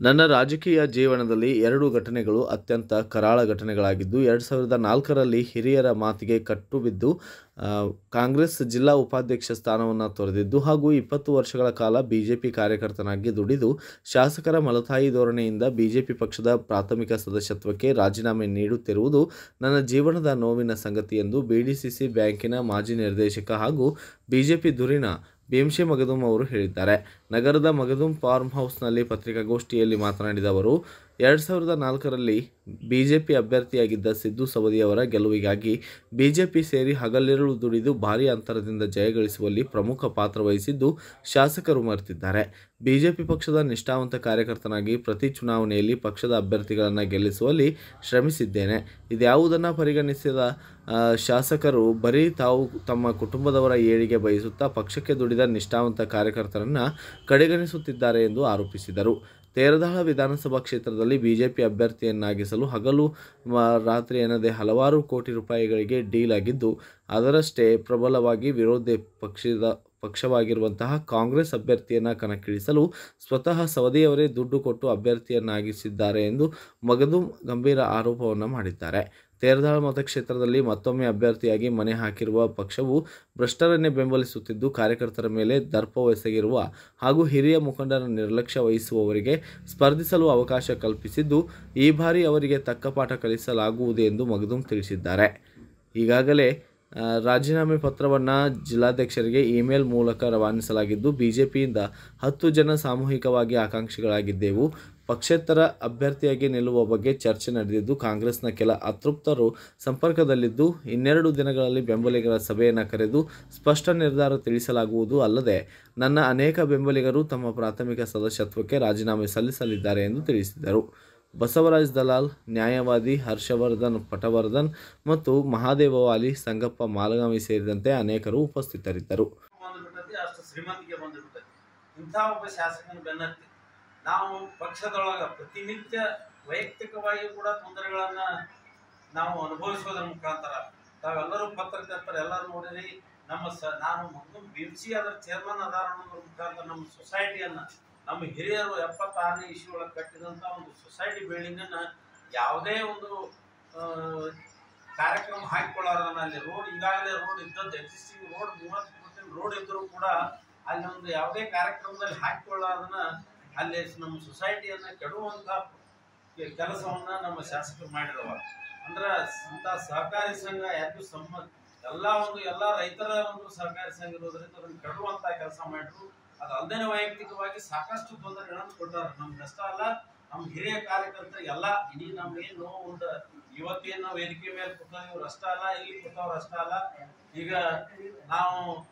ನನ್ನ ರಾಜಕೀಯ ಜೀವನದಲ್ಲಿ ಎರಡು ಘಟನೆಗಳು ಅತ್ಯಂತ ಕರಾಳ ಘಟನೆಗಳಾಗಿದ್ದು, ಎರಡು ಸಾವಿರದ ನಾಲ್ಕರಲ್ಲಿ ಹಿರಿಯರ ಮಾತಿಗೆ ಕಟ್ಟು ಬಿದ್ದು ಕಾಂಗ್ರೆಸ್ ಜಿಲ್ಲಾ ಉಪಾಧ್ಯಕ್ಷ ಸ್ಥಾನವನ್ನು ತೊರೆದಿದ್ದು ಹಾಗೂ ಇಪ್ಪತ್ತು ವರ್ಷಗಳ ಕಾಲ ಬಿಜೆಪಿ ಕಾರ್ಯಕರ್ತನಾಗಿ ದುಡಿದು, ಶಾಸಕರ ಮಲತಾಯಿ ಧೋರಣೆಯಿಂದ ಬಿಜೆಪಿ ಪಕ್ಷದ ಪ್ರಾಥಮಿಕ ಸದಸ್ಯತ್ವಕ್ಕೆ ರಾಜೀನಾಮೆ ನೀಡುತ್ತಿರುವುದು ನನ್ನ ಜೀವನದ ನೋವಿನ ಸಂಗತಿ ಎಂದು ಬಿಡಿಸಿಸಿ ಬ್ಯಾಂಕಿನ ಮಾಜಿ ನಿರ್ದೇಶಕ ಹಾಗೂ ಬಿಜೆಪಿ ಧುರೀಣ ಭೀಮ್ಶೆ ಮಗದುಂ ಅವರು ಹೇಳಿದ್ದಾರೆ. ನಗರದ ಮಗದುಂ ಫಾರ್ಮ್ ಹೌಸ್ನಲ್ಲಿ ಪತ್ರಿಕಾಗೋಷ್ಠಿಯಲ್ಲಿ ಮಾತನಾಡಿದ ಅವರು ಎರಡು ಸಾವಿರದ ನಾಲ್ಕರಲ್ಲಿ ಬಿ ಜೆ ಪಿ ಅಭ್ಯರ್ಥಿಯಾಗಿದ್ದ ಸಿದ್ದು ಸವದಿಯವರ ಗೆಲುವಿಗಾಗಿ ಬಿ ಜೆ ಪಿ ಸೇರಿ ಹಗಲಿರುಳು ದುಡಿದು ಭಾರೀ ಅಂತರದಿಂದ ಜಯಗಳಿಸುವಲ್ಲಿ ಪ್ರಮುಖ ಪಾತ್ರ ವಹಿಸಿದ್ದು ಶಾಸಕರು ಮರೆತಿದ್ದಾರೆ. ಬಿಜೆಪಿ ಪಕ್ಷದ ನಿಷ್ಠಾವಂತ ಕಾರ್ಯಕರ್ತನಾಗಿ ಪ್ರತಿ ಚುನಾವಣೆಯಲ್ಲಿ ಪಕ್ಷದ ಅಭ್ಯರ್ಥಿಗಳನ್ನು ಗೆಲ್ಲಿಸುವಲ್ಲಿ ಶ್ರಮಿಸಿದ್ದೇನೆ. ಇದ್ಯಾವುದನ್ನು ಪರಿಗಣಿಸಿದ ಶಾಸಕರು ಬರೀ ತಾವು ತಮ್ಮ ಕುಟುಂಬದವರ ಏಳಿಗೆ ಬಯಸುತ್ತಾ ಪಕ್ಷಕ್ಕೆ ದುಡಿದ ನಿಷ್ಠಾವಂತ ಕಾರ್ಯಕರ್ತರನ್ನು ಕಡೆಗಣಿಸುತ್ತಿದ್ದಾರೆ ಎಂದು ಆರೋಪಿಸಿದರು. ತೇರದಾಳ ವಿಧಾನಸಭಾ ಕ್ಷೇತ್ರದಲ್ಲಿ ಬಿಜೆಪಿ ಅಭ್ಯರ್ಥಿಯನ್ನಾಗಿಸಲು ಹಗಲು ರಾತ್ರಿ ಎನ್ನದೇ ಹಲವಾರು ಕೋಟಿ ರೂಪಾಯಿಗಳಿಗೆ ಡೀಲ್ ಆಗಿದ್ದು, ಅದರಷ್ಟೇ ಪ್ರಬಲವಾಗಿ ವಿರೋಧಿ ಪಕ್ಷದ, ಪಕ್ಷವಾಗಿರುವಂತಹ ಕಾಂಗ್ರೆಸ್ ಅಭ್ಯರ್ಥಿಯನ್ನು ಕಣಕ್ಕಿಳಿಸಲು ಸ್ವತಃ ಸವದಿಯವರೇ ದುಡ್ಡು ಕೊಟ್ಟು ಅಭ್ಯರ್ಥಿಯನ್ನಾಗಿಸಿದ್ದಾರೆ ಎಂದು ಮಗದು ಗಂಭೀರ ಆರೋಪವನ್ನು ಮಾಡಿದ್ದಾರೆ. ತೇರದಾಳ ಮತಕ್ಷೇತ್ರದಲ್ಲಿ ಮತ್ತೊಮ್ಮೆ ಅಭ್ಯರ್ಥಿಯಾಗಿ ಮನೆ ಹಾಕಿರುವ ಪಕ್ಷವು ಭ್ರಷ್ಟರನ್ನೇ ಬೆಂಬಲಿಸುತ್ತಿದ್ದು, ಕಾರ್ಯಕರ್ತರ ಮೇಲೆ ದರ್ಪವೆಸಗಿರುವ ಹಾಗೂ ಹಿರಿಯ ಮುಖಂಡರ ನಿರ್ಲಕ್ಷ್ಯ ವಹಿಸುವವರಿಗೆ ಸ್ಪರ್ಧಿಸಲು ಅವಕಾಶ ಕಲ್ಪಿಸಿದ್ದು, ಈ ಬಾರಿ ಅವರಿಗೆ ತಕ್ಕ ಪಾಠ ಕಲಿಸಲಾಗುವುದು ಎಂದು ಮಗದುಂ ತಿಳಿಸಿದ್ದಾರೆ. ಈಗಾಗಲೇ ರಾಜೀನಾಮೆ ಪತ್ರವನ್ನು ಜಿಲ್ಲಾಧ್ಯಕ್ಷರಿಗೆ ಇಮೇಲ್ ಮೂಲಕ ರವಾನಿಸಲಾಗಿದ್ದು, ಬಿಜೆಪಿಯಿಂದ ಹತ್ತು ಜನ ಸಾಮೂಹಿಕವಾಗಿ ಆಕಾಂಕ್ಷಿಗಳಾಗಿದ್ದೆವು. ಪಕ್ಷೇತರ ಅಭ್ಯರ್ಥಿಯಾಗಿ ನಿಲ್ಲುವ ಬಗ್ಗೆ ಚರ್ಚೆ ನಡೆದಿದ್ದು, ಕಾಂಗ್ರೆಸ್ನ ಕೆಲ ಅತೃಪ್ತರು ಸಂಪರ್ಕದಲ್ಲಿದ್ದು, ಇನ್ನೆರಡು ದಿನಗಳಲ್ಲಿ ಬೆಂಬಲಿಗರ ಸಭೆಯನ್ನು ಕರೆದು ಸ್ಪಷ್ಟ ನಿರ್ಧಾರ ತಿಳಿಸಲಾಗುವುದು ಅಲ್ಲದೆ, ನನ್ನ ಅನೇಕ ಬೆಂಬಲಿಗರು ತಮ್ಮ ಪ್ರಾಥಮಿಕ ಸದಸ್ಯತ್ವಕ್ಕೆ ರಾಜೀನಾಮೆ ಸಲ್ಲಿಸಲಿದ್ದಾರೆ ಎಂದು ತಿಳಿಸಿದರು. ಬಸವರಾಜ್ ದಲಾಲ್, ನ್ಯಾಯವಾದಿ ಹರ್ಷವರ್ಧನ್ ಪಟವರ್ಧನ್ ಮತ್ತು ಮಹಾದೇವ ವಾಲಿ ಸಂಗಪ್ಪ ಮಾಲಗಾಮಿ ಸೇರಿದಂತೆ ಅನೇಕರು ಉಪಸ್ಥಿತರಿದ್ದರು. ಇಂಥ ಒಬ್ಬ ಶಾಸಕನ ಬೆನ್ನತ್ತಿ ನಾವು ಪಕ್ಷದೊಳಗ ಪ್ರತಿನಿತ್ಯ ವೈಯಕ್ತಿಕವಾಗಿ ಕೂಡ ತೊಂದರೆಗಳನ್ನು ನಾವು ಅನುಭವಿಸೋದ್ರ ಮುಖಾಂತರ ತಾವೆಲ್ಲರೂ ಪತ್ರಕರ್ತರು, ಎಲ್ಲರೂ ನೋಡಿರಿ, ನಮ್ಮ ಸ, ನಾನು ಮೊದಲು ಬಿಮ್ಸಿ ಅದರ ಚೇರ್ಮನ್ ಅದಾರ ಅನ್ನೋದ್ರ ಮುಖಾಂತರ ನಮ್ಮ ಸೊಸೈಟಿಯನ್ನ ನಮ್ಮ ಹಿರಿಯರು ಎಪ್ಪತ್ತಾರನೇ ಇಶ್ಯೂ ಒಳಗೆ ಕಟ್ಟಿದಂಥ ಒಂದು ಸೊಸೈಟಿ ಬಿಲ್ಡಿಂಗ್ ಅನ್ನ ಯಾವುದೇ ಒಂದು ಕಾರ್ಯಕ್ರಮ ಹಾಕಿಕೊಳ್ಳೋದನ್ನ ಅಲ್ಲಿ ರೋಡ್ ಈಗಾಗಲೇ ರೋಡ್ ಇದ್ದದ್ದು ಎಕ್ಸಿಸ್ಟಿಂಗ್ ರೋಡ್ ಮೂವತ್ತು ರೋಡ್ ಇದ್ದರೂ ಕೂಡ ಅಲ್ಲಿ ಒಂದು ಯಾವುದೇ ಕಾರ್ಯಕ್ರಮದಲ್ಲಿ ಹಾಕಿಕೊಳ್ಳಾರ್ದನ್ನ ಅಲ್ಲಿ ನಮ್ಮ ಸೊಸೈಟಿಯನ್ನ ಕೆಡುವಂತ ಕೆಲಸವನ್ನ ನಮ್ಮ ಶಾಸಕರು ಮಾಡಿದವ ಅಂದ್ರ ಅಂತ ಸಹಕಾರಿ ಸಂಘ ಯಾರಿಗೂ ಸಮ್ಮ ಎಲ್ಲ ಒಂದು, ಎಲ್ಲ ರೈತರ ಒಂದು ಸಹಕಾರಿ ಸಂಘ ಇರೋದ್ರಿಂದ ಅದನ್ನ ಕೆಡುವಂತ ಕೆಲಸ ಮಾಡಿದ್ರು ಅದು ಅಲ್ಲದೆ ವೈಯಕ್ತಿಕವಾಗಿ ಸಾಕಷ್ಟು ತೊಂದರೆಗಳನ್ನು ಕೊಟ್ಟಾರ. ನಮ್ಗೆ ಅಷ್ಟ ಅಲ್ಲ. ನಮ್ಮ ಹಿರಿಯ ಕಾರ್ಯಕರ್ತರ ಎಲ್ಲ, ಇಡೀ ನಮ್ಗೇನು ಒಂದು ಇವತ್ತೇನು ವೇದಿಕೆ ಮೇಲೆ ಕೂತವ್ರು ಅಷ್ಟ ಅಲ್ಲ, ಇಲ್ಲಿ ಕೂತವ್ರು ಅಷ್ಟ ಅಲ್ಲ. ಈಗ ನಾವು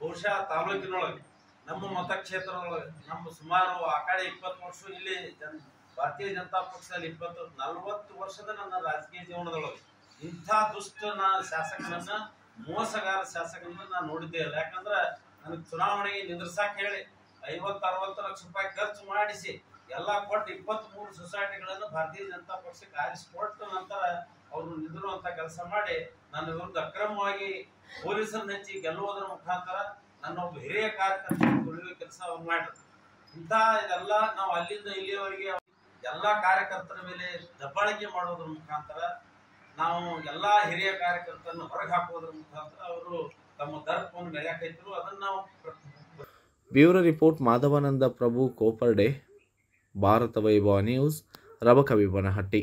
ಬಹುಶಃ ತಾಲೂಕಿನೊಳಗೆ ನಮ್ಮ ಮತಕ್ಷೇತ್ರದೊಳಗೆ ನಮ್ಮ ಸುಮಾರು ಆ ಕಡೆ ಇಪ್ಪತ್ತು ವರ್ಷ ಇಲ್ಲಿ ಜನ ಭಾರತೀಯ ಜನತಾ ಪಕ್ಷದಲ್ಲಿ ಇಪ್ಪತ್ತು, ನಲವತ್ತು ವರ್ಷದ ನನ್ನ ರಾಜಕೀಯ ಜೀವನದೊಳಗೆ ಇಂಥ ದುಷ್ಟನ ಶಾಸಕನನ್ನ, ಮೋಸಗಾರ ಶಾಸಕನನ್ನ ನಾನು ನೋಡಿದ್ದೆ ಇಲ್ಲ. ಯಾಕಂದ್ರೆ ನನಗೆ ಚುನಾವಣೆಗೆ ನಿಂದ್ರಸಾಕ್ ಹೇಳಿ ಐವತ್ತು, ಅರವತ್ತು ಲಕ್ಷ ರೂಪಾಯಿ ಖರ್ಚು ಮಾಡಿಸಿ ಎಲ್ಲ ಕೊಟ್ಟು ಇಪ್ಪತ್ತ್ ಮೂರು ಸೊಸೈಟಿಗಳನ್ನು ಭಾರತೀಯ ಜನತಾ ಪಕ್ಷಕ್ಕೆ ಆರಿಸಿಕೊಟ್ಟ ನಂತರ ಅವರು ನಿಂದಿರುವಂತ ಕೆಲಸ ಮಾಡಿ ನನ್ನ ವಿರುದ್ಧ ಅಕ್ರಮವಾಗಿ ಪೊಲೀಸರನ್ನ ಹೆಚ್ಚಿ ಗೆಲ್ಲುವುದರ ಮುಖಾಂತರ ನನ್ನ ಒಬ್ಬ ಹಿರಿಯ ಕಾರ್ಯಕರ್ತ ದುಡಿಯುವ ಕೆಲಸ ಅವ್ರು ಮಾಡಿದ್ರು ಇಂಥ ಇದೆಲ್ಲ ನಾವು ಅಲ್ಲಿಂದ ಇಲ್ಲಿಯವರೆಗೆ ಎಲ್ಲಾ ಕಾರ್ಯಕರ್ತರ ಮೇಲೆ ದಬ್ಬಾಳಿಕೆ ಮಾಡೋದ್ರ ಮುಖಾಂತರ ನಾವು ಎಲ್ಲಾ ಹಿರಿಯ ಕಾರ್ಯಕರ್ತರನ್ನು ಹೊರಗೆ ಹಾಕೋದ್ರ ಮುಖಾಂತರ ಅವರು ತಮ್ಮ ದರ್ಪವನ್ನು ಮೆರೆಯಾಕೈತರು. ಅದನ್ನು ನಾವು bureau report Madhavananda Prabhu Koparde, Bharat Vaibhav news, Rabakavi Banahatti.